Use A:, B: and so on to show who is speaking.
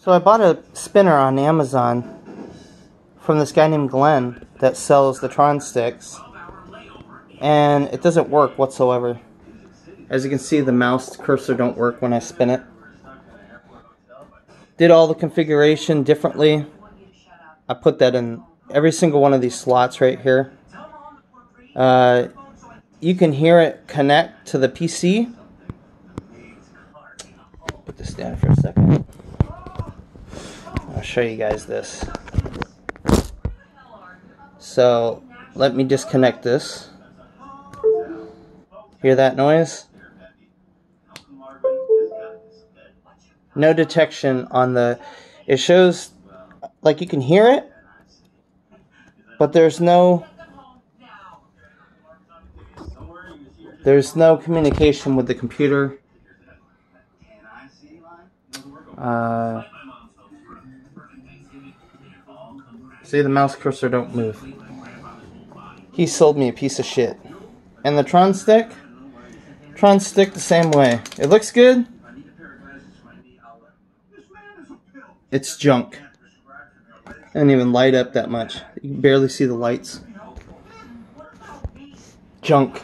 A: So I bought a spinner on Amazon from this guy named Glenn that sells the Tron sticks. And it doesn't work whatsoever. As you can see, the mouse cursor don't work when I spin it. Did all the configuration differently. I put that in every single one of these slots right here. Uh, you can hear it connect to the PC. Put this down for a second. I'll show you guys this. So let me disconnect this. Hear that noise? No detection on the. It shows like you can hear it, but there's no. There's no communication with the computer. Uh, See, the mouse cursor don't move. He sold me a piece of shit. And the Tron stick? Tron stick the same way. It looks good. It's junk. It doesn't even light up that much. You can barely see the lights. Junk.